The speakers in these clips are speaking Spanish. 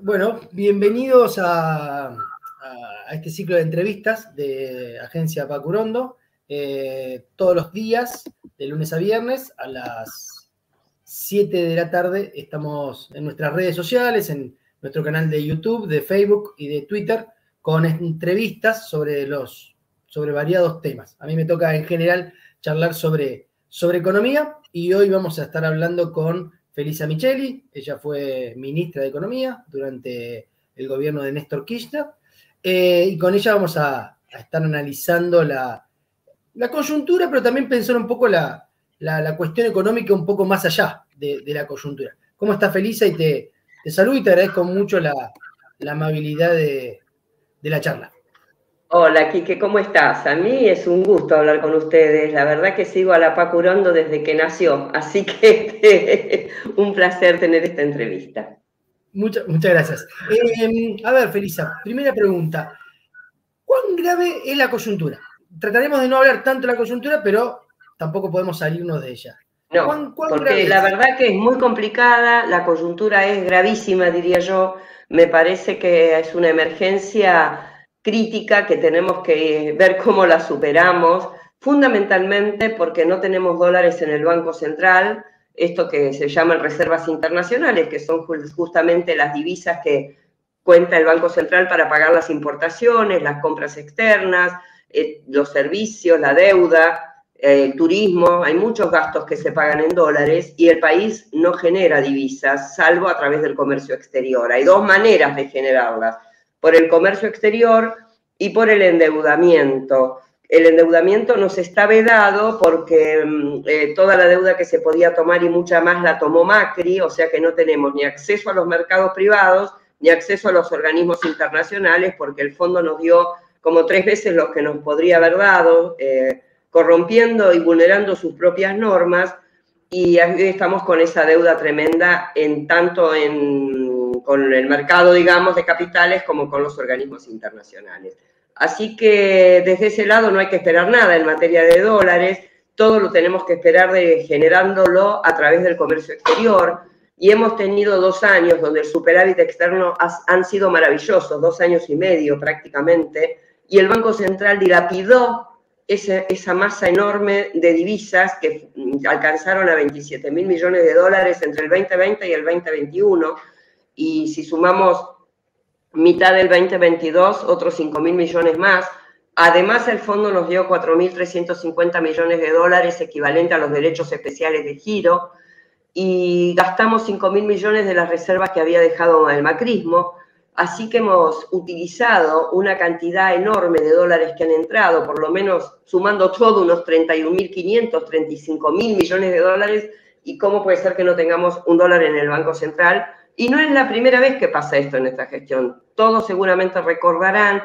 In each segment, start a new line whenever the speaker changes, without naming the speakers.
Bueno, bienvenidos a, este ciclo de entrevistas de Agencia Pacurondo. Eh, todos los días, de lunes a viernes, a las 7 de la tarde, estamos en nuestras redes sociales, en nuestro canal de YouTube, de Facebook y de Twitter, con entrevistas sobre los sobre variados temas. A mí me toca en general charlar sobre, sobre economía y hoy vamos a estar hablando con Felisa Micheli, ella fue ministra de Economía durante el gobierno de Néstor Kirchner, eh, y con ella vamos a, estar analizando la, coyuntura, pero también pensar un poco la, cuestión económica un poco más allá de, la coyuntura. ¿Cómo estás, Felisa? Y te, saludo y te agradezco mucho la, amabilidad de la charla.
Hola, Quique, ¿cómo estás? A mí es un gusto hablar con ustedes. La verdad que sigo a la Pacurondo desde que nació, así que un placer tener esta entrevista.
muchas gracias. Em, a ver, Felisa, primera pregunta. ¿Cuán grave es la coyuntura? Trataremos de no hablar tanto de la coyuntura, pero tampoco podemos salirnos de ella.
No, porque la verdad que es muy complicada, la coyuntura es gravísima, diría yo. Me parece que es una emergencia crítica que tenemos que ver cómo la superamos, fundamentalmente porque no tenemos dólares en el Banco Central, esto que se llaman reservas internacionales, que son justamente las divisas que cuenta el Banco Central para pagar las importaciones, las compras externas, eh, los servicios, la deuda, el turismo, hay muchos gastos que se pagan en dólares y el país no genera divisas, salvo a través del comercio exterior. Hay dos maneras de generarlas por el comercio exterior y por el endeudamiento. El endeudamiento nos está vedado porque mm, eh, toda la deuda que se podía tomar y mucha más la tomó Macri, o sea que no tenemos ni acceso a los mercados privados ni acceso a los organismos internacionales porque el fondo nos dio como tres veces lo que nos podría haber dado, eh, corrompiendo y vulnerando sus propias normas y estamos con esa deuda tremenda en tanto en con el mercado, digamos, de capitales como con los organismos internacionales. Así que desde ese lado no hay que esperar nada en materia de dólares, todo lo tenemos que esperar de generándolo a través del comercio exterior. Y hemos tenido dos años donde el superávit externo han sido maravillosos, dos años y medio prácticamente, y el Banco Central dilapidó esa, esa masa enorme de divisas que alcanzaron a 27 mil millones de dólares entre el 2020 y el 2021 y si sumamos mitad del 2022, otros 5 mil millones más. Además, el fondo nos dio 4.350 millones de dólares, equivalente a los derechos especiales de giro, y gastamos 5 mil millones de las reservas que había dejado el macrismo. Así que hemos utilizado una cantidad enorme de dólares que han entrado, por lo menos sumando todo, unos 31.500, 35.000 millones de dólares. ¿Y cómo puede ser que no tengamos un dólar en el Banco Central? Y no es la primera vez que pasa esto en esta gestión. Todos seguramente recordarán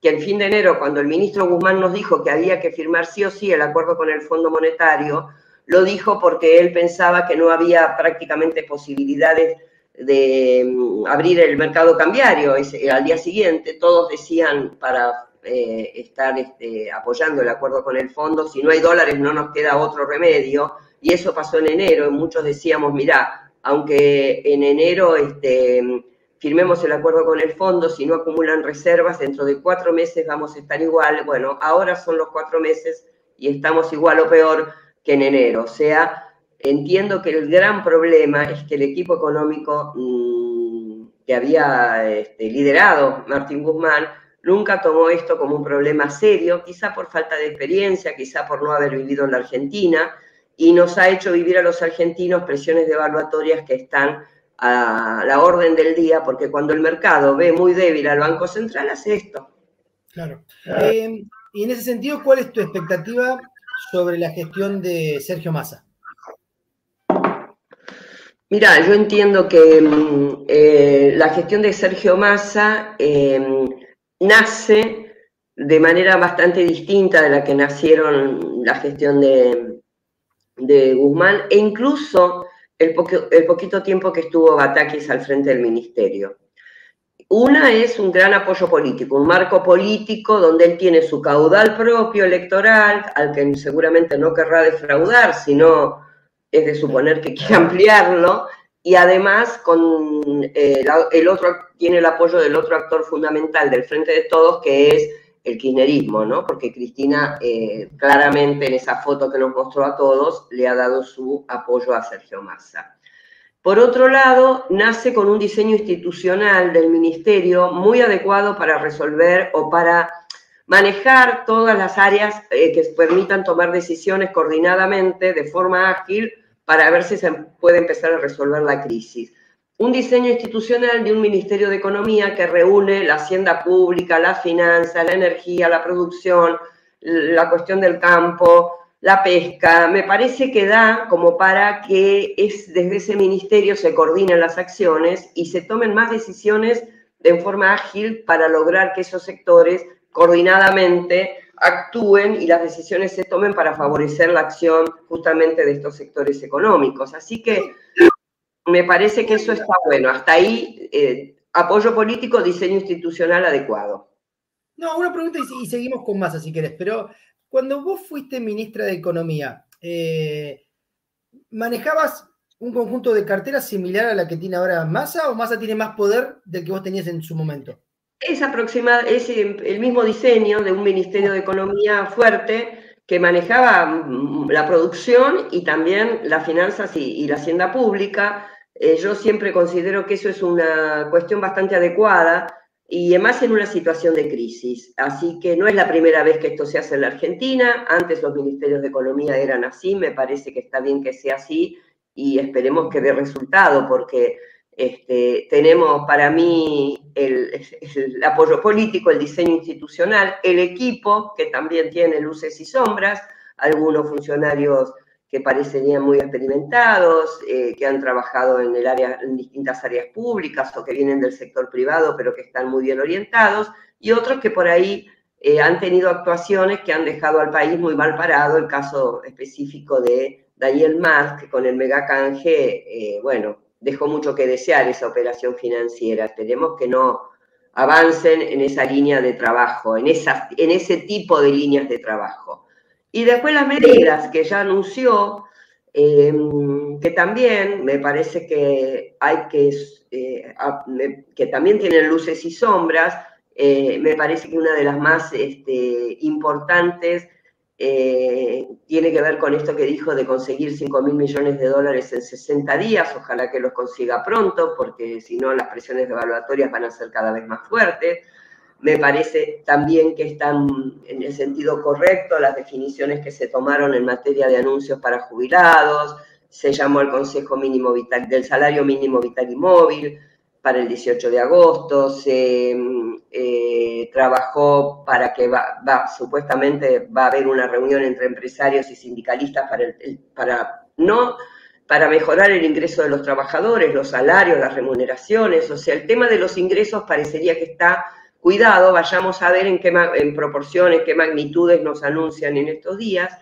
que el fin de enero, cuando el ministro Guzmán nos dijo que había que firmar sí o sí el acuerdo con el Fondo Monetario, lo dijo porque él pensaba que no había prácticamente posibilidades de mm, abrir el mercado cambiario. al día siguiente todos decían para eh, estar este, apoyando el acuerdo con el fondo, si no hay dólares no nos queda otro remedio. Y eso pasó en enero y muchos decíamos, mira, aunque en enero este, firmemos el acuerdo con el fondo, si no acumulan reservas, dentro de cuatro meses vamos a estar igual. Bueno, ahora son los cuatro meses y estamos igual o peor que en enero. O sea, entiendo que el gran problema es que el equipo económico mm, que había este, liderado Martín Guzmán nunca tomó esto como un problema serio, quizá por falta de experiencia, quizá por no haber vivido en la Argentina, y nos ha hecho vivir a los argentinos presiones devaluatorias que están a la orden del día, porque cuando el mercado ve muy débil al Banco Central, hace esto.
Claro. Eh, y en ese sentido, ¿cuál es tu expectativa sobre la gestión de Sergio Massa?
Mira, yo entiendo que mm, eh, la gestión de Sergio Massa eh, nace de manera bastante distinta de la que nacieron la gestión de, de Guzmán e incluso el, poquito tiempo que estuvo Batakis al frente del ministerio. Una es un gran apoyo político, un marco político donde él tiene su caudal propio electoral, al que seguramente no querrá defraudar, sino es de suponer que quiere ampliarlo, y además con eh, el otro tiene el apoyo del otro actor fundamental del Frente de Todos, que es el kirchnerismo, ¿no? Porque Cristina eh, claramente en esa foto que nos mostró a todos le ha dado su apoyo a Sergio Massa. Por otro lado, nace con un diseño institucional del ministerio muy adecuado para resolver o para manejar todas las áreas eh, que permitan tomar decisiones coordinadamente, de forma ágil, para ver si se puede empezar a resolver la crisis. Un diseño institucional de un Ministerio de Economía que reúne la hacienda pública, la finanza, la energía, la producción, la cuestión del campo, la pesca. Me parece que da como para que es, desde ese ministerio se coordinen las acciones y se tomen más decisiones de forma ágil para lograr que esos sectores coordinadamente actúen y las decisiones se tomen para favorecer la acción justamente de estos sectores económicos. Así que me parece que eso está bueno. Hasta ahí, eh, apoyo político, diseño institucional adecuado.
No, una pregunta y, seguimos con más, si querés, pero cuando vos fuiste ministra de Economía, eh, ¿manejabas un conjunto de carteras similar a la que tiene ahora Massa o Massa tiene más poder del que vos tenías en su momento?
Es, aproximada, es el mismo diseño de un Ministerio de Economía fuerte que manejaba mm, la producción y también las finanzas y, la hacienda pública. Eh, yo siempre considero que eso es una cuestión bastante adecuada y además en una situación de crisis. Así que no es la primera vez que esto se hace en la Argentina. Antes los ministerios de Economía eran así, me parece que está bien que sea así y esperemos que dé resultado porque este, tenemos para mí el, apoyo político, el diseño institucional, el equipo, que también tiene luces y sombras, algunos funcionarios que parecerían muy experimentados, eh, que han trabajado en, el área, en distintas áreas públicas o que vienen del sector privado, pero que están muy bien orientados, y otros que por ahí eh, han tenido actuaciones que han dejado al país muy mal parado, el caso específico de Daniel Marx, que con el megacanje, eh, bueno, dejó mucho que desear esa operación financiera. Esperemos que no avancen en esa línea de trabajo, en, en ese tipo de líneas de trabajo. Y después las medidas que ya anunció, em, que también me parece que hay que, eh, que también tienen luces y sombras, eh, me parece que una de las más este, importantes eh, tiene que ver con esto que dijo de conseguir 5 mil millones de dólares en 60 días. Ojalá que los consiga pronto, porque si no las presiones evaluatorias van a ser cada vez más fuertes. Me parece también que están en el sentido correcto las definiciones que se tomaron en materia de anuncios para jubilados. Se llamó al Consejo Mínimo Vital, del Salario Mínimo Vital y Móvil para el 18 de agosto, se eh, trabajó para que va, supuestamente va a haber una reunión entre empresarios y sindicalistas para, para no para mejorar el ingreso de los trabajadores, los salarios, las remuneraciones, o sea, el tema de los ingresos parecería que está cuidado, vayamos a ver en qué proporciones, qué magnitudes nos anuncian en estos días,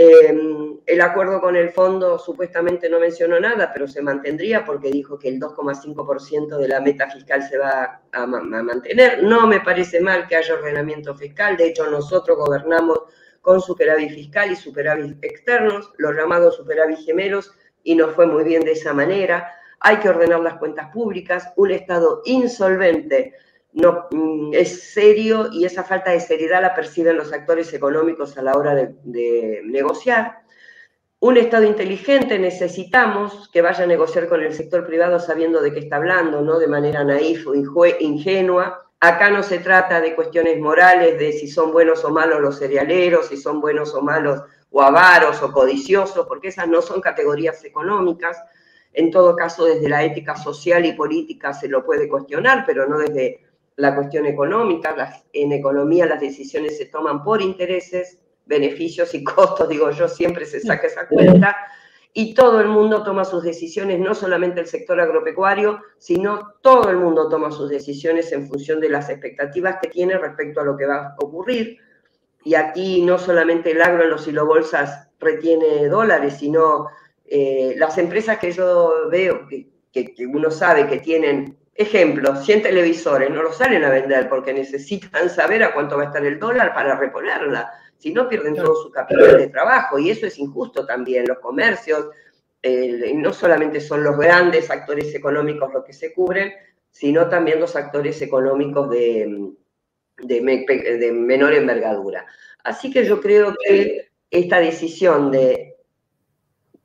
Em, el acuerdo con el fondo supuestamente no mencionó nada, pero se mantendría porque dijo que el 2,5% de la meta fiscal se va a, mantener. No me parece mal que haya ordenamiento fiscal, de hecho nosotros gobernamos con superávit fiscal y superávit externos, los llamados superávit gemelos, y nos fue muy bien de esa manera. Hay que ordenar las cuentas públicas, un Estado insolvente no, mm, es serio y esa falta de seriedad la perciben los actores económicos a la hora de, negociar. Un Estado inteligente necesitamos que vaya a negociar con el sector privado sabiendo de qué está hablando, no de manera naif o ingenua. Acá no se trata de cuestiones morales, de si son buenos o malos los cerealeros, si son buenos o malos o avaros o codiciosos, porque esas no son categorías económicas. En todo caso, desde la ética social y política se lo puede cuestionar, pero no desde la cuestión económica. en economía las decisiones se toman por intereses, beneficios y costos, digo yo, siempre se saca esa cuenta. Y todo el mundo toma sus decisiones, no solamente el sector agropecuario, sino todo el mundo toma sus decisiones en función de las expectativas que tiene respecto a lo que va a ocurrir. Y aquí no solamente el agro en los bolsas retiene dólares, sino eh, las empresas que yo veo, que, que uno sabe que tienen Ejemplo, 100 televisores no los salen a vender porque necesitan saber a cuánto va a estar el dólar para reponerla. Si no, pierden todo su capital de trabajo y eso es injusto también. Los comercios no solamente son los grandes actores económicos los que se cubren, sino también los actores económicos de, de, menor envergadura. Así que yo creo que esta decisión de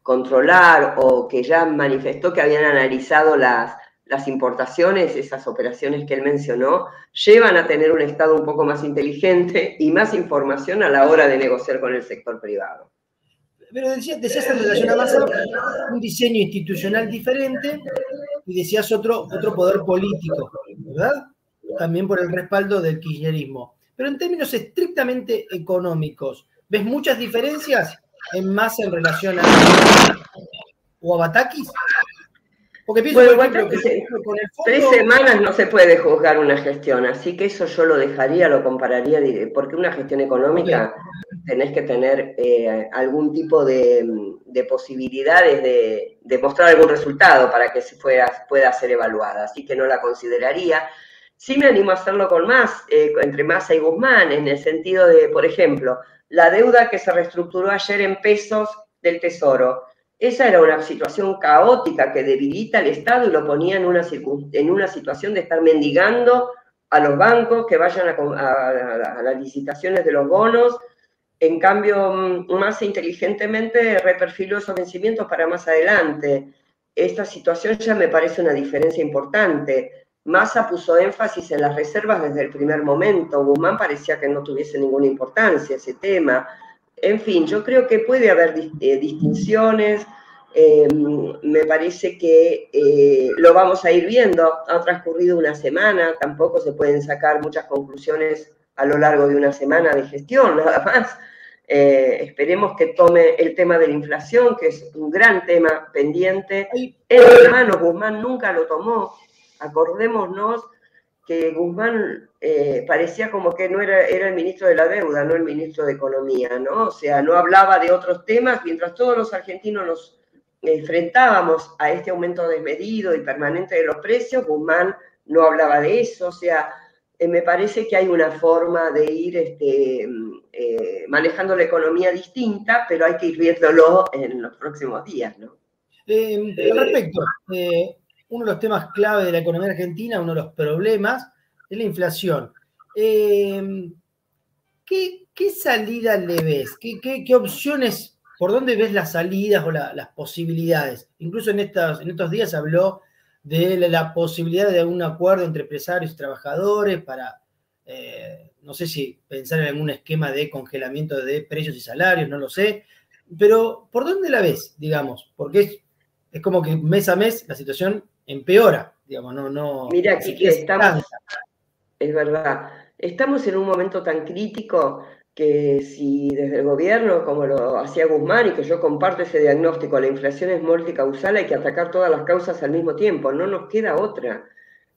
controlar o que ya manifestó que habían analizado las, las importaciones, esas operaciones que él mencionó, llevan a tener un Estado un poco más inteligente y más información a la hora de negociar con el sector privado.
Pero decías, en relación a Massa un diseño institucional diferente y decías otro, otro poder político, ¿verdad? También por el respaldo del kirchnerismo. Pero en términos estrictamente económicos, ¿ves muchas diferencias en Massa en relación a o a Batakis?
Porque pienso, que tres semanas no se puede juzgar una gestión, así que eso yo lo dejaría, lo compararía, porque una gestión económica tenés que tener eh, algún tipo de, posibilidades de, mostrar algún resultado para que se pueda ser evaluada, así que no la consideraría. Sí me animo a hacerlo con más, eh, entre Massa y Guzmán, en el sentido de, por ejemplo, la deuda que se reestructuró ayer en pesos del Tesoro esa era una situación caótica que debilita al Estado y lo ponía en una, en una situación de estar mendigando a los bancos que vayan a, las licitaciones de los bonos. En cambio, mm, más inteligentemente reperfiló esos vencimientos para más adelante. Esta situación ya me parece una diferencia importante. Massa puso énfasis en las reservas desde el primer momento. Guzmán parecía que no tuviese ninguna importancia ese tema. En fin, yo creo que puede haber eh, distinciones, eh, me parece que eh, lo vamos a ir viendo. Ha transcurrido una semana, tampoco se pueden sacar muchas conclusiones a lo largo de una semana de gestión, nada más. esperemos que tome el tema de la inflación, que es un gran tema pendiente. En hermano Guzmán nunca lo tomó. Acordémonos que Guzmán eh, parecía como que no era, era el ministro de la deuda, no el ministro de Economía, ¿no? O sea, no hablaba de otros temas, mientras todos los argentinos nos enfrentábamos a este aumento desmedido y permanente de los precios, Guzmán no hablaba de eso, o sea, eh, me parece que hay una forma de ir este, eh, manejando la economía distinta, pero hay que ir viéndolo en los próximos días, ¿no?
al respecto, uno de los temas clave de la economía argentina, uno de los problemas, es la inflación. Em, ¿qué, salida le ves? ¿Qué, opciones, por dónde ves las salidas o las posibilidades? Incluso en, estos, en estos días habló de la, posibilidad de un acuerdo entre empresarios y trabajadores para, eh, no sé si pensar en algún esquema de congelamiento de precios y salarios, no lo sé, pero ¿por dónde la ves, digamos? Porque es, es como que mes a mes la situación empeora, digamos, no, no.
Mira, que estamos, es verdad, estamos en un momento tan crítico que si desde el gobierno, como lo hacía Guzmán, y que yo comparto ese diagnóstico, la inflación es multicausal, hay que atacar todas las causas al mismo tiempo, no nos queda otra.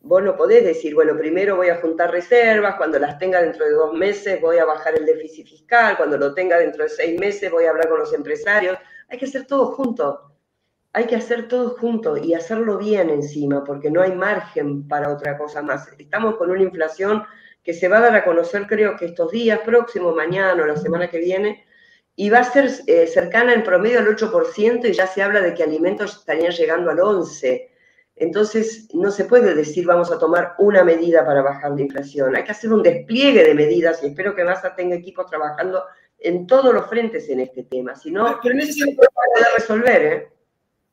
Vos no podés decir, bueno, primero voy a juntar reservas, cuando las tenga dentro de dos meses voy a bajar el déficit fiscal, cuando lo tenga dentro de seis meses voy a hablar con los empresarios. Hay que hacer todo junto hay que hacer todo junto y hacerlo bien encima, porque no hay margen para otra cosa más. Estamos con una inflación que se va a dar a conocer creo que estos días próximos, mañana o la semana que viene, y va a ser eh, cercana en promedio al 8% y ya se habla de que alimentos estarían llegando al 11%. Entonces, no se puede decir vamos a tomar una medida para bajar la inflación. Hay que hacer un despliegue de medidas y espero que Massa tenga equipo trabajando en todos los frentes en este tema. Si no, pero, no poder resolver, ¿eh?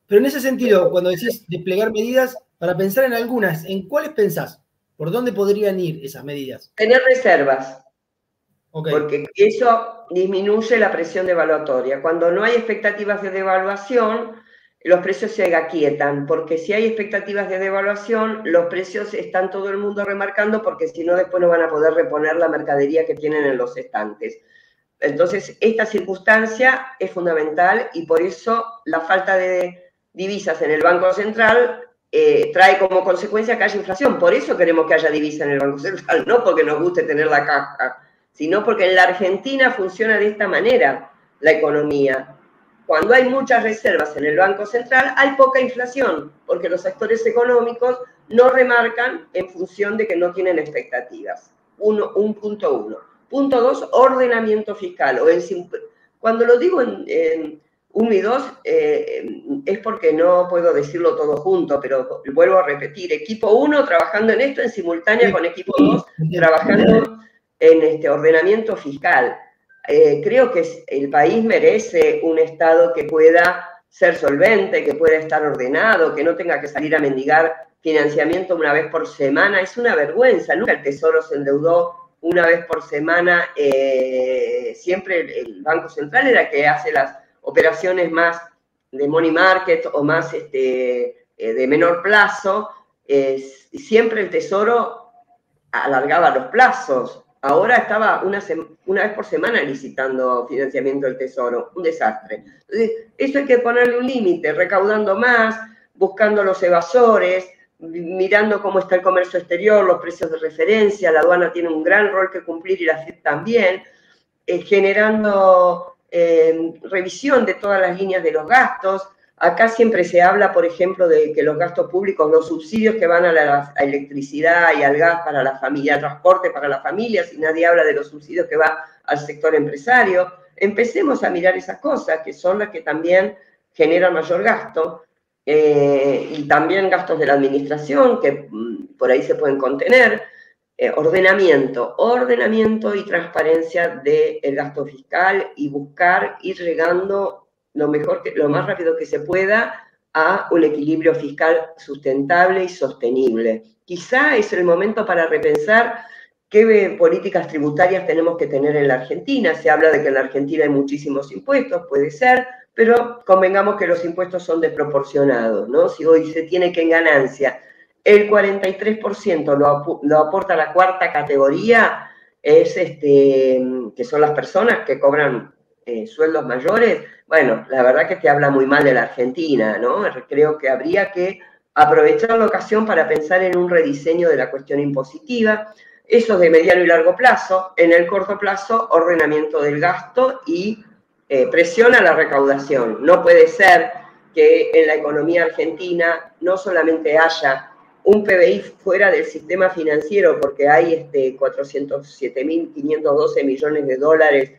Pero en ese sentido, cuando decís desplegar medidas, para pensar en algunas, ¿en cuáles pensás? ¿Por dónde podrían ir esas medidas?
Tener reservas. Porque eso disminuye la presión devaluatoria. Cuando no hay expectativas de devaluación, los precios se aquietan, porque si hay expectativas de devaluación, los precios están todo el mundo remarcando, porque si no, después no van a poder reponer la mercadería que tienen en los estantes. Entonces, esta circunstancia es fundamental y por eso la falta de divisas en el Banco Central eh, trae como consecuencia que haya inflación. Por eso queremos que haya divisa en el Banco Central, no porque nos guste tener la caja, sino porque en la Argentina funciona de esta manera la economía. Cuando hay muchas reservas en el Banco Central, hay poca inflación, porque los actores económicos no remarcan en función de que no tienen expectativas. Uno, un punto uno. Punto dos, ordenamiento fiscal. O cuando lo digo en uno y dos eh, es porque no puedo decirlo todo junto, pero vuelvo a repetir, equipo uno trabajando en esto en simultánea con equipo dos trabajando en este ordenamiento fiscal. Eh, creo que el país merece un Estado que pueda ser solvente, que pueda estar ordenado, que no tenga que salir a mendigar financiamiento una vez por semana. Es una vergüenza, nunca el Tesoro se endeudó una vez por semana, eh, siempre el Banco Central era el que hace las operaciones más de money market o más este, eh, de menor plazo, siempre el Tesoro alargaba los plazos. Ahora estaba una, una, vez por semana licitando financiamiento del Tesoro, un desastre. Entonces, eso hay que ponerle un límite, recaudando más, buscando los evasores, mirando cómo está el comercio exterior, los precios de referencia, la aduana tiene un gran rol que cumplir y la FIP también, eh, generando Em, revisión de todas las líneas de los gastos. Acá siempre se habla, por ejemplo, de que los gastos públicos, los subsidios que van a la electricidad y al gas para la familia, transporte para la familia, si nadie habla de los subsidios que va al sector empresario. Empecemos a mirar esas cosas, que son las que también generan mayor gasto, eh, y también gastos de la administración, que mm, por ahí se pueden contener. Eh, ordenamiento, ordenamiento y transparencia del gasto fiscal y buscar ir llegando lo mejor, que, lo más rápido que se pueda a un equilibrio fiscal sustentable y sostenible. Quizá es el momento para repensar qué políticas tributarias tenemos que tener en la Argentina. Se habla de que en la Argentina hay muchísimos impuestos, puede ser, pero convengamos que los impuestos son desproporcionados, ¿no? Si hoy se tiene que en ganancia el 43% lo, lo, aporta la cuarta categoría, es este, que son las personas que cobran eh, sueldos mayores. Bueno, la verdad que te habla muy mal de la Argentina, ¿no? Creo que habría que aprovechar la ocasión para pensar en un rediseño de la cuestión impositiva. Eso de mediano y largo plazo. En el corto plazo, ordenamiento del gasto y eh, presión a la recaudación. No puede ser que en la economía argentina no solamente haya un PBI fuera del sistema financiero, porque hay este 407.512 millones de dólares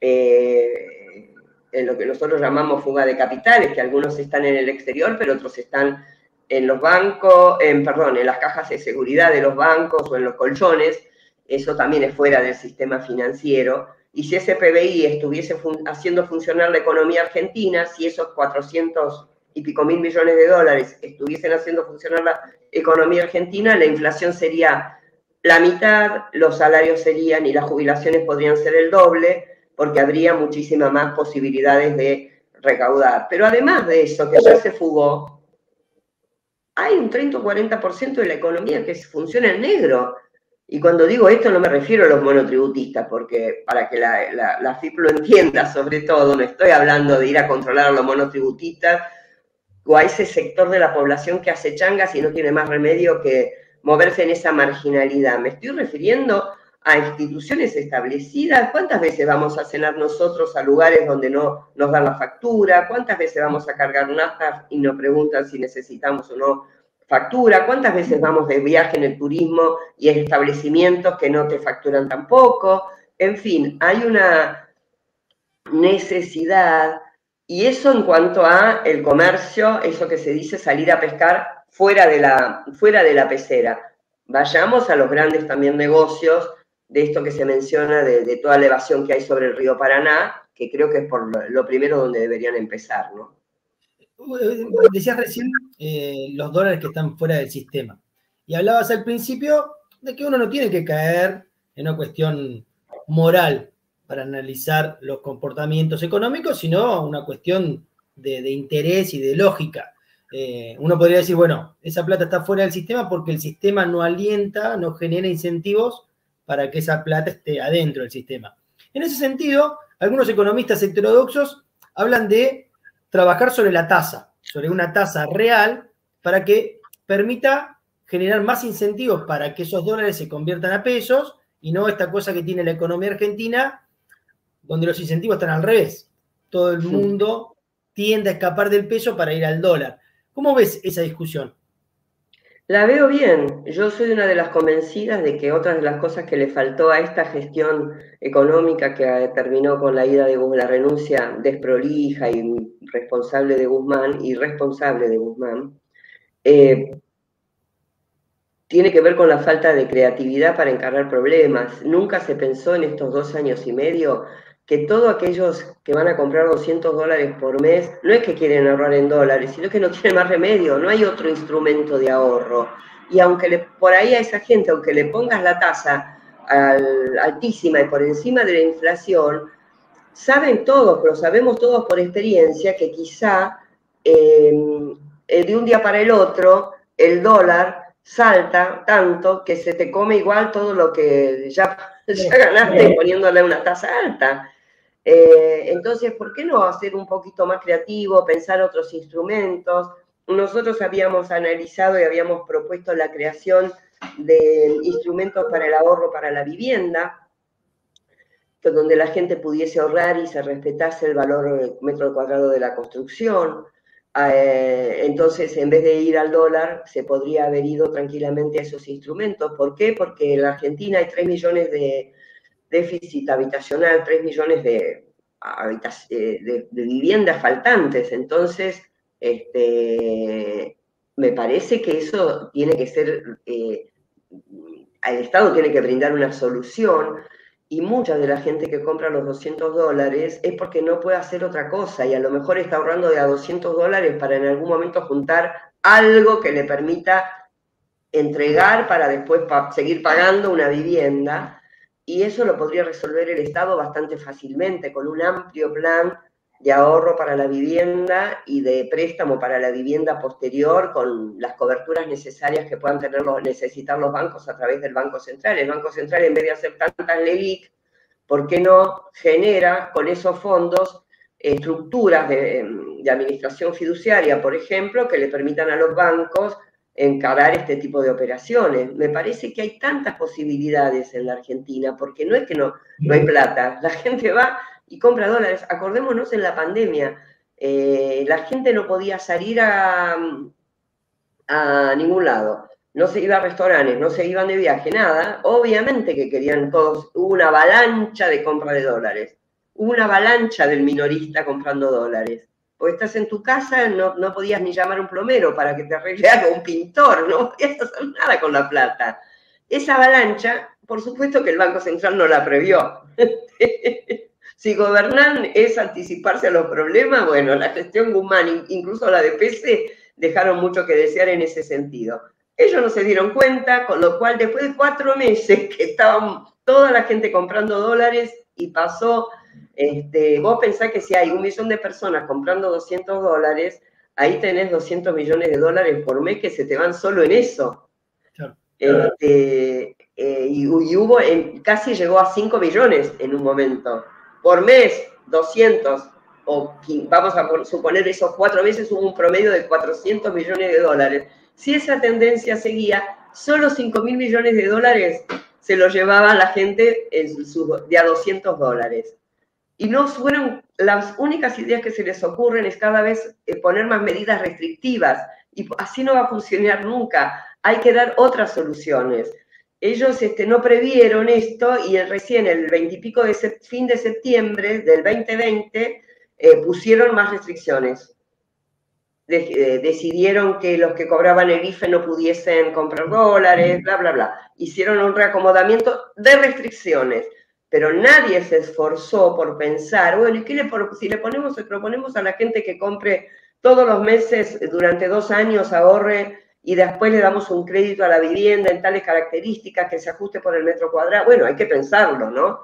eh, en lo que nosotros llamamos fuga de capitales, que algunos están en el exterior, pero otros están en los bancos, en, perdón, en las cajas de seguridad de los bancos o en los colchones, eso también es fuera del sistema financiero. Y si ese PBI estuviese haciendo funcionar la economía argentina, si esos 400 y pico mil millones de dólares estuviesen haciendo funcionar la economía argentina, la inflación sería la mitad, los salarios serían y las jubilaciones podrían ser el doble, porque habría muchísimas más posibilidades de recaudar. Pero además de eso, que ya se fugó, hay un 30 o 40% de la economía que funciona en negro. Y cuando digo esto no me refiero a los monotributistas, porque para que la, la, FIP lo entienda sobre todo, no estoy hablando de ir a controlar a los monotributistas a ese sector de la población que hace changas y no tiene más remedio que moverse en esa marginalidad. Me estoy refiriendo a instituciones establecidas. ¿Cuántas veces vamos a cenar nosotros a lugares donde no nos dan la factura? ¿Cuántas veces vamos a cargar nafta y nos preguntan si necesitamos o no factura? ¿Cuántas veces vamos de viaje en el turismo y en establecimientos que no te facturan tampoco? En fin, hay una necesidad y eso en cuanto a el comercio, eso que se dice salir a pescar fuera de la, fuera de la pecera. Vayamos a los grandes también negocios de esto que se menciona, de, toda la evasión que hay sobre el río Paraná, que creo que es por lo, primero donde deberían empezar, ¿no?
Decías recién eh, los dólares que están fuera del sistema. Y hablabas al principio de que uno no tiene que caer en una cuestión moral para analizar los comportamientos económicos, sino una cuestión de, interés y de lógica. Eh, uno podría decir, bueno, esa plata está fuera del sistema porque el sistema no alienta, no genera incentivos para que esa plata esté adentro del sistema. En ese sentido, algunos economistas heterodoxos hablan de trabajar sobre la tasa, sobre una tasa real, para que permita generar más incentivos para que esos dólares se conviertan a pesos y no esta cosa que tiene la economía argentina donde los incentivos están al revés. Todo el mundo tiende a escapar del peso para ir al dólar. ¿Cómo ves esa discusión?
La veo bien. Yo soy una de las convencidas de que otra de las cosas que le faltó a esta gestión económica que terminó con la ida de la renuncia desprolija y responsable de Guzmán y responsable de Guzmán, eh, tiene que ver con la falta de creatividad para encarar problemas. Nunca se pensó en estos dos años y medio que todos aquellos que van a comprar 200 dólares por mes, no es que quieren ahorrar en dólares, sino que no tienen más remedio, no hay otro instrumento de ahorro. Y aunque le, por ahí a esa gente, aunque le pongas la tasa altísima y por encima de la inflación, saben todos, pero sabemos todos por experiencia que quizá eh, eh, de un día para el otro el dólar salta tanto que se te come igual todo lo que ya, ya ganaste poniéndole una tasa alta. Eh, entonces, ¿por qué no hacer un poquito más creativo, pensar otros instrumentos? Nosotros habíamos analizado y habíamos propuesto la creación de instrumentos para el ahorro para la vivienda, donde la gente pudiese ahorrar y se respetase el valor metro cuadrado de la construcción. Eh, entonces, en vez de ir al dólar, se podría haber ido tranquilamente a esos instrumentos. ¿Por qué? Porque en la Argentina hay 3 millones de, déficit habitacional, 3 millones de, eh, de, viviendas faltantes. Entonces, este, me parece que eso tiene que ser, eh, el Estado tiene que brindar una solución y mucha de la gente que compra los 200 dólares es porque no puede hacer otra cosa y a lo mejor está ahorrando de a 200 dólares para en algún momento juntar algo que le permita entregar para después seguir pagando una vivienda y eso lo podría resolver el Estado bastante fácilmente, con un amplio plan de ahorro para la vivienda y de préstamo para la vivienda posterior, con las coberturas necesarias que puedan tener necesitar los bancos a través del Banco Central. El Banco Central, en vez de hacer tantas LELIC, ¿por qué no genera con esos fondos estructuras de, de administración fiduciaria, por ejemplo, que le permitan a los bancos encarar este tipo de operaciones. Me parece que hay tantas posibilidades en la Argentina, porque no es que no, no hay plata, la gente va y compra dólares. Acordémonos en la pandemia, eh, la gente no podía salir a, a ningún lado, no se iba a restaurantes, no se iban de viaje, nada. Obviamente que querían todos, hubo una avalancha de compra de dólares, hubo una avalancha del minorista comprando dólares o estás en tu casa, no, no podías ni llamar a un plomero para que te arregle algo, un pintor, no podías hacer nada con la plata. Esa avalancha, por supuesto que el Banco Central no la previó. si gobernan es anticiparse a los problemas, bueno, la gestión Guzmán, incluso la de PC, dejaron mucho que desear en ese sentido. Ellos no se dieron cuenta, con lo cual después de cuatro meses que estaban toda la gente comprando dólares y pasó este, vos pensás que si hay un millón de personas comprando 200 dólares, ahí tenés 200 millones de dólares por mes que se te van solo en eso. Este, eh, y, hubo, casi llegó a 5 millones en un momento. Por mes, 200, o vamos a suponer esos cuatro meses, hubo un promedio de 400 millones de dólares. Si esa tendencia seguía, solo 5 mil millones de dólares se lo llevaba la gente en su, de a 200 dólares y no fueron las únicas ideas que se les ocurren es cada vez eh, poner más medidas restrictivas y así no va a funcionar nunca. Hay que dar otras soluciones. Ellos este, no previeron esto y recién el 20 y pico de fin de septiembre del 2020 eh, pusieron más restricciones. Eh, decidieron que los que cobraban el IFE no pudiesen comprar dólares, bla, bla, bla. Hicieron un reacomodamiento de restricciones pero nadie se esforzó por pensar, bueno, ¿y qué le, si le ponemos, proponemos a la gente que compre todos los meses durante dos años, ahorre y después le damos un crédito a la vivienda en tales características que se ajuste por el metro cuadrado? Bueno, hay que pensarlo, ¿no?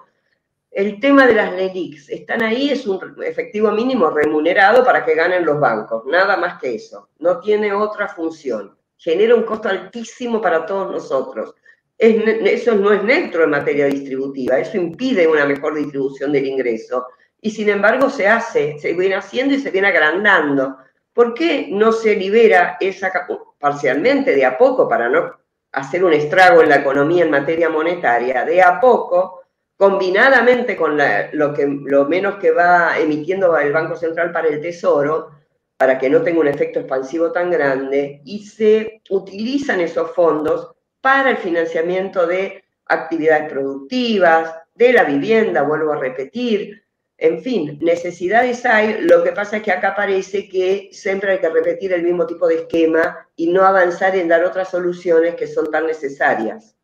El tema de las LELIX, están ahí, es un efectivo mínimo remunerado para que ganen los bancos, nada más que eso, no tiene otra función, genera un costo altísimo para todos nosotros eso no es neutro en materia distributiva, eso impide una mejor distribución del ingreso. Y sin embargo se hace, se viene haciendo y se viene agrandando. ¿Por qué no se libera esa parcialmente, de a poco, para no hacer un estrago en la economía en materia monetaria, de a poco, combinadamente con lo, que, lo menos que va emitiendo el Banco Central para el Tesoro, para que no tenga un efecto expansivo tan grande y se utilizan esos fondos para el financiamiento de actividades productivas, de la vivienda, vuelvo a repetir, en fin, necesidades hay, lo que pasa es que acá parece que siempre hay que repetir el mismo tipo de esquema y no avanzar en dar otras soluciones que son tan necesarias.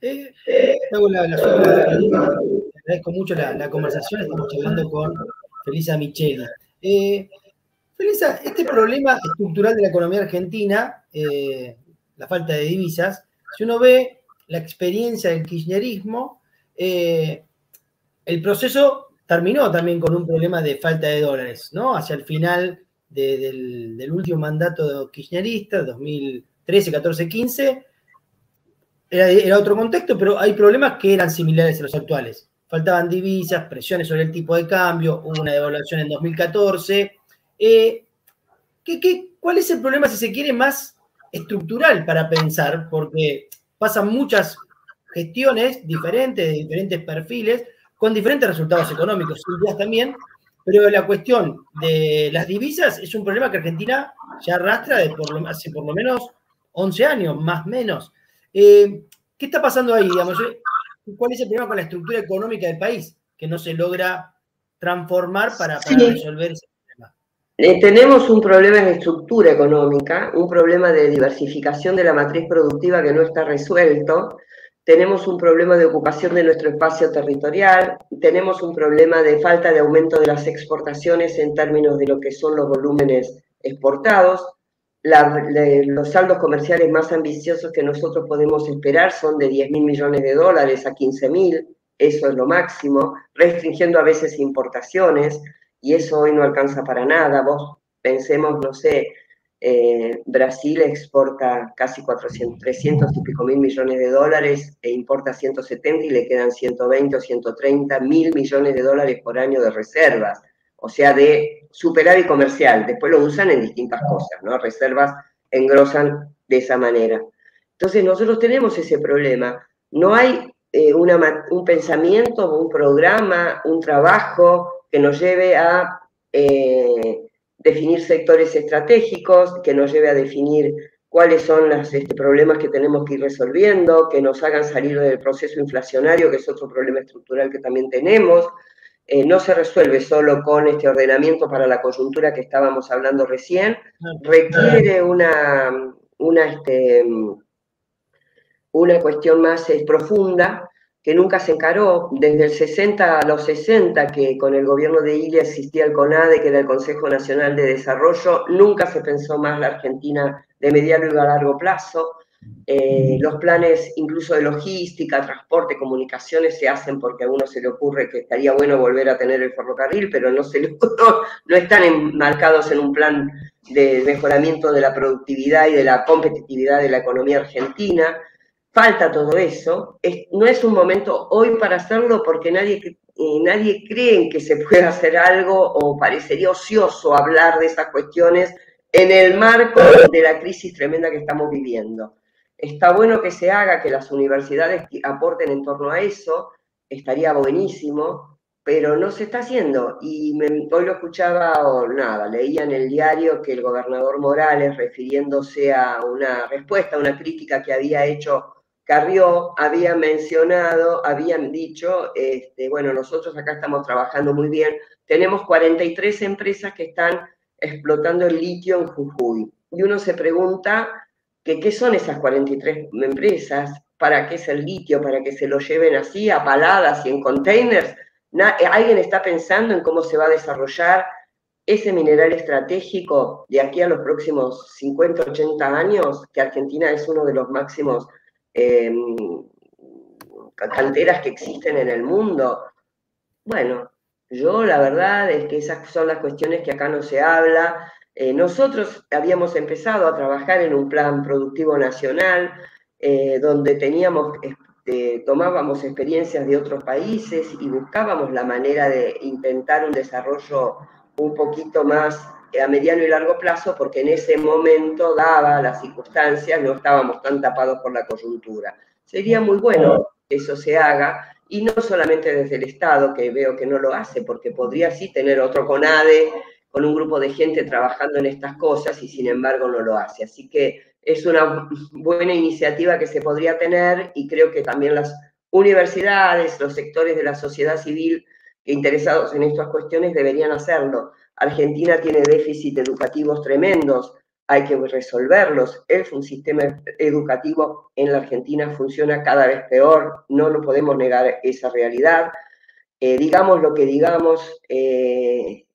Eh, agradezco mucho la, conversación, estamos hablando con Felisa Micheli. Eh, Felisa, este problema estructural de la economía argentina, eh, la falta de divisas, si uno ve la experiencia del kirchnerismo, eh, el proceso terminó también con un problema de falta de dólares, ¿no? Hacia el final del, último mandato kirchnerista, 2013, 14, 15, era, otro contexto, pero hay problemas que eran similares a los actuales. Faltaban divisas, presiones sobre el tipo de cambio, hubo una devaluación en 2014. Eh, cuál es el problema, si se quiere, más estructural para pensar? Porque pasan muchas gestiones diferentes, de diferentes perfiles, con diferentes resultados económicos, también, pero la cuestión de las divisas es un problema que Argentina ya arrastra de por lo, hace por lo menos 11 años, más o menos. Eh, ¿Qué está pasando ahí? Digamos? ¿Cuál es el problema con la estructura económica del país que no se logra transformar para, resolver ese problema?
Eh, tenemos un problema en estructura económica, un problema de diversificación de la matriz productiva que no está resuelto. Tenemos un problema de ocupación de nuestro espacio territorial, tenemos un problema de falta de aumento de las exportaciones en términos de lo que son los volúmenes exportados. los saldos comerciales más ambiciosos que nosotros podemos esperar son de 10 mil millones de dólares a 15 mil, eso es lo máximo, restringiendo a veces importaciones, y eso hoy no alcanza para nada. Vos pensemos, no sé, eh, Brasil exporta casi 400, 300 y pico mil millones de dólares e importa 170 y le quedan 120 o 130 mil millones de dólares por año de reservas, o sea, de superávit comercial. Después lo usan en distintas cosas, ¿no? Reservas engrosan de esa manera. Entonces nosotros tenemos ese problema. No hay eh, un pensamiento, un programa, un trabajo que nos lleve a... Eh, definir sectores estratégicos, que nos lleve a definir cuáles son los este, problemas que tenemos que ir resolviendo, que nos hagan salir del proceso inflacionario, que es otro problema estructural que también tenemos. Eh, no se resuelve solo con este ordenamiento para la coyuntura que estábamos hablando recién, requiere una, una, este, una cuestión más eh, profunda que nunca se encaró, desde el 60 a los 60, que con el gobierno de Ilia existía el CONADE, que era el Consejo Nacional de Desarrollo, nunca se pensó más la Argentina de mediano y a largo plazo. Eh, los planes incluso de logística, transporte, comunicaciones se hacen porque a uno se le ocurre que estaría bueno volver a tener el ferrocarril, pero no, se no están enmarcados en un plan de mejoramiento de la productividad y de la competitividad de la economía argentina falta todo eso. no es un momento hoy para hacerlo porque nadie, eh, nadie cree en que se pueda hacer algo o parecería ocioso hablar de esas cuestiones en el marco de la crisis tremenda que estamos viviendo. Está bueno que se haga, que las universidades aporten en torno a eso, estaría buenísimo, pero no se está haciendo. Y hoy lo escuchaba, o nada, leía en el diario que el gobernador Morales, refiriéndose a una respuesta, a una crítica que había hecho Carrió había mencionado, habían dicho, este, bueno, nosotros acá estamos trabajando muy bien, tenemos 43 empresas que están explotando el litio en Jujuy. Y uno se pregunta que qué son esas 43 empresas, para qué es el litio, para que se lo lleven así a paladas y en containers. ¿Alguien está pensando en cómo se va a desarrollar ese mineral estratégico de aquí a los próximos 50, 80 años, que Argentina es uno de los máximos Em, canteras que existen en el mundo. Bueno, yo la verdad es que esas son las cuestiones que acá no se habla. Eh, nosotros habíamos empezado a trabajar en un plan productivo nacional eh, donde teníamos, este, tomábamos experiencias de otros países y buscábamos la manera de intentar un desarrollo un poquito más a mediano y largo plazo, porque en ese momento, daba las circunstancias, no estábamos tan tapados por la coyuntura. Sería muy bueno que eso se haga, y no solamente desde el Estado, que veo que no lo hace, porque podría sí tener otro CONADE con un grupo de gente trabajando en estas cosas y sin embargo no lo hace. Así que es una buena iniciativa que se podría tener y creo que también las universidades, los sectores de la sociedad civil interesados en estas cuestiones deberían hacerlo. Argentina tiene déficit educativos tremendos, hay que resolverlos. El sistema educativo en la Argentina funciona cada vez peor, no lo podemos negar esa realidad. Eh, digamos lo que digamos, eh,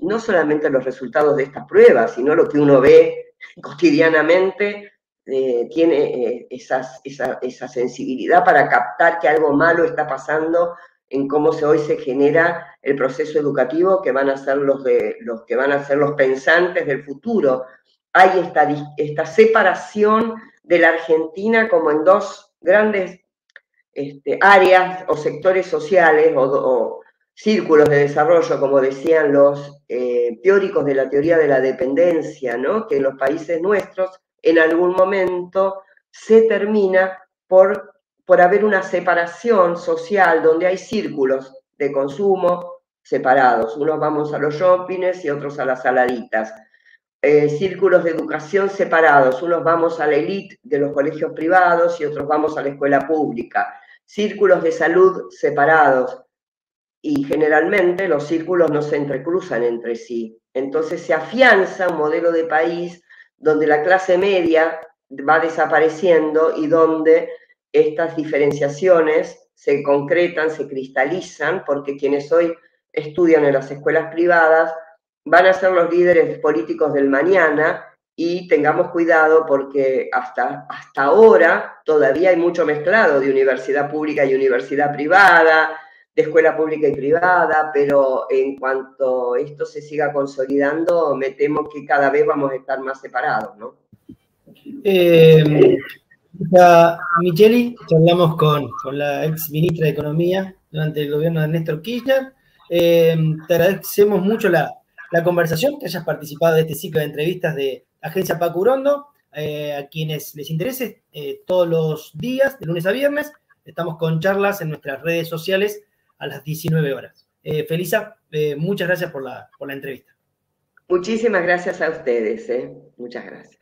no solamente los resultados de estas pruebas, sino lo que uno ve cotidianamente, eh, tiene esa, esa sensibilidad para captar que algo malo está pasando en cómo se, hoy se genera el proceso educativo que van a ser los, de, los que van a ser los pensantes del futuro. Hay esta, esta separación de la Argentina como en dos grandes este, áreas o sectores sociales o, círculos de desarrollo, como decían los eh, teóricos de la teoría de la dependencia, ¿no? que en los países nuestros en algún momento se termina por por haber una separación social donde hay círculos de consumo separados. Unos vamos a los shoppings y otros a las saladitas. Eh, círculos de educación separados. Unos vamos a la elite de los colegios privados y otros vamos a la escuela pública. Círculos de salud separados. Y generalmente los círculos no se entrecruzan entre sí. Entonces se afianza un modelo de país donde la clase media va desapareciendo y donde estas diferenciaciones se concretan, se cristalizan, porque quienes hoy estudian en las escuelas privadas van a ser los líderes políticos del mañana y tengamos cuidado porque hasta, hasta ahora todavía hay mucho mezclado de universidad pública y universidad privada, de escuela pública y privada, pero en cuanto esto se siga consolidando, me temo que cada vez vamos a estar más separados, ¿no?
Eh, Micheli, hablamos con, la ex ministra de Economía durante el gobierno de Néstor Kirchner. Eh, te agradecemos mucho la, conversación, que hayas participado de este ciclo de entrevistas de Agencia Pacurondo. Eh, a quienes les interese, eh, todos los días, de lunes a viernes, estamos con charlas en nuestras redes sociales a las 19 horas. Felisa, muchas gracias por la, por la entrevista.
Muchísimas gracias a ustedes. Muchas gracias.